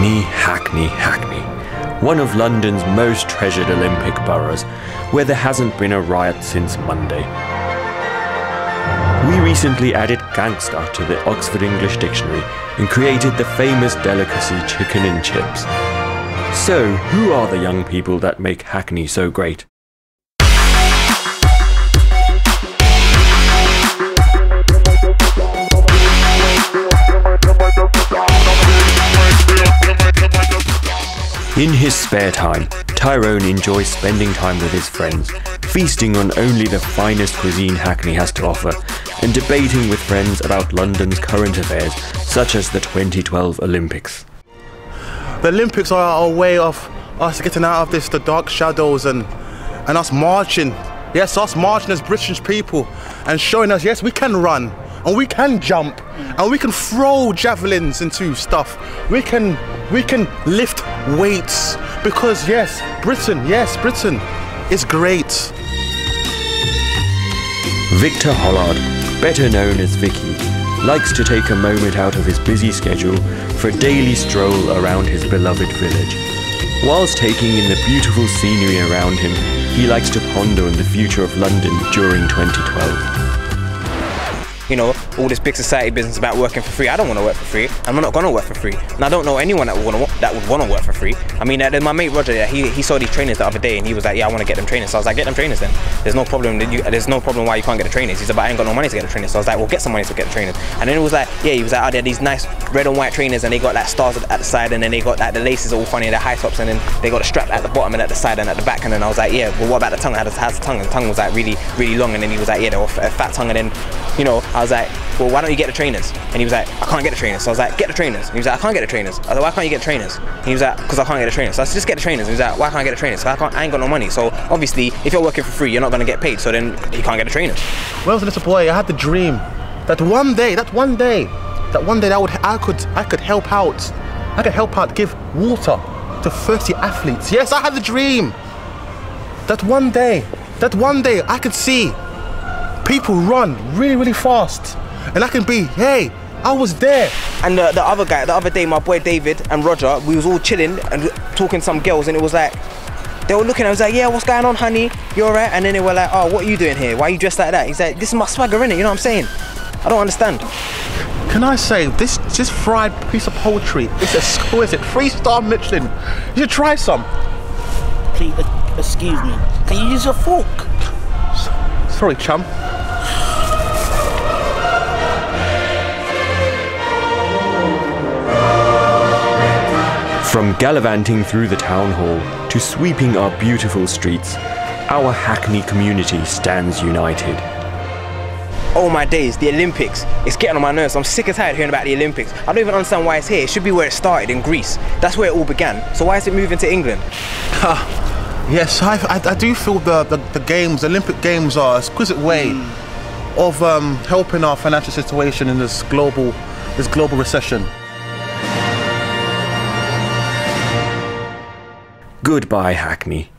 Hackney, Hackney, Hackney. One of London's most treasured Olympic boroughs, where there hasn't been a riot since Monday. We recently added gangster to the Oxford English Dictionary and created the famous delicacy chicken and chips. So, who are the young people that make Hackney so great? In his spare time, Tyrone enjoys spending time with his friends, feasting on only the finest cuisine Hackney has to offer, and debating with friends about London's current affairs, such as the 2012 Olympics. The Olympics are a way of us getting out of this, the dark shadows, and and us marching. Yes, us marching as British people and showing us, yes, we can run and we can jump and we can throw javelins into stuff. We can we can lift weights because yes, Britain, yes, Britain is great. Victor Hollard, better known as Vicky, likes to take a moment out of his busy schedule for a daily stroll around his beloved village. Whilst taking in the beautiful scenery around him, he likes to ponder on the future of London during 2012 you know, all this big society business about working for free. I don't want to work for free. I'm not going to work for free. And I don't know anyone that would that would want to work for free. I mean, uh, my mate Roger, yeah, he, he saw these trainers the other day and he was like, yeah, I want to get them trainers. So I was like, get them trainers then. There's no problem. You, there's no problem why you can't get the trainers. He said, but I ain't got no money to get the trainers. So I was like, well, get some money to get the trainers. And then it was like, yeah, he was like, oh, they're these nice red and white trainers and they got like stars at the side and then they got like the laces all funny, the high tops and then they got a strap at the bottom and at the side and at the back. And then I was like, yeah, well, what about the tongue? How does the tongue? And the tongue was like really, really long. And then he was like, yeah, they were a fat tongue. And then, you know, I was like, well, why don't you get the trainers? And he was like, I can't get the trainers. So I was like, get the trainers. And he was like, I can't get the trainers. I was like, why can't you get trainers? And he was like, because I can't get the trainers. So I said, just get the trainers. And he was like, why can't I get the trainers? So I, can't, I ain't got no money. So obviously, if you're working for free, you're not going to get paid. So then you can't get the trainers. When I was a little boy, I had the dream that one day, that one day, that one day that I would, I could, I could help out. I could help out, give water to 30 athletes. Yes, I had the dream. That one day, that one day I could see people run really, really fast and I can be, hey, I was there. And the, the other guy, the other day, my boy David and Roger, we was all chilling and talking to some girls, and it was like, they were looking, I was like, yeah, what's going on, honey? You alright? And then they were like, oh, what are you doing here? Why are you dressed like that? He's like, this is my swagger, innit? You know what I'm saying? I don't understand. Can I say, this this fried piece of poultry is exquisite. Three star Michelin. You should try some. Please, uh, excuse me. Can you use a fork? Sorry, chum. From gallivanting through the town hall to sweeping our beautiful streets, our Hackney community stands united. Oh my days, the Olympics. It's getting on my nerves. I'm sick and tired hearing about the Olympics. I don't even understand why it's here. It should be where it started, in Greece. That's where it all began. So why is it moving to England? yes, I, I, I, do feel the, the, the, games, the Olympic Games are an exquisite way mm. of um, helping our financial situation in this global, this global recession. Goodbye, Hackney.